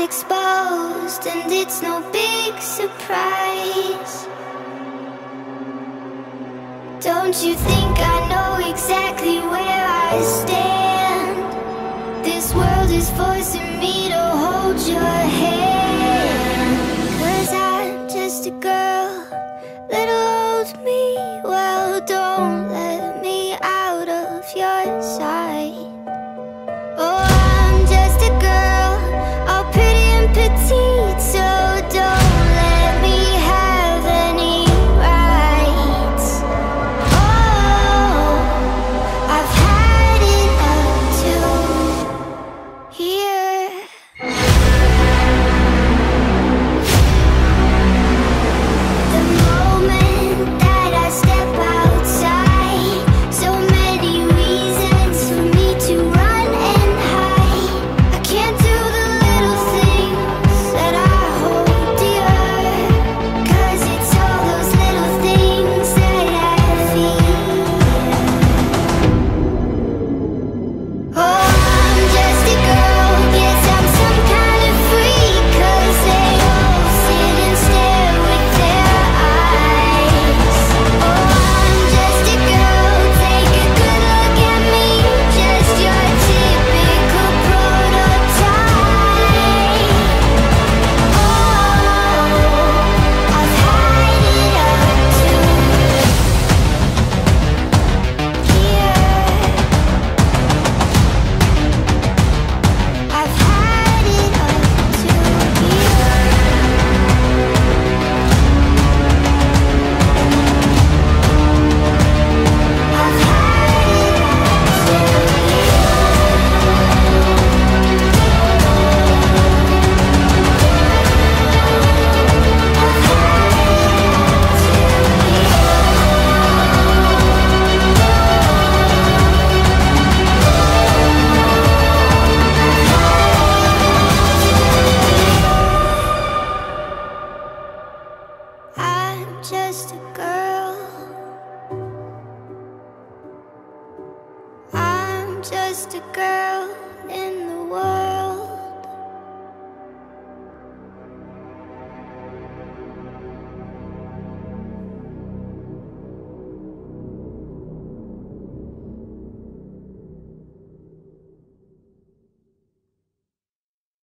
exposed, and it's no big surprise. Don't you think I just a girl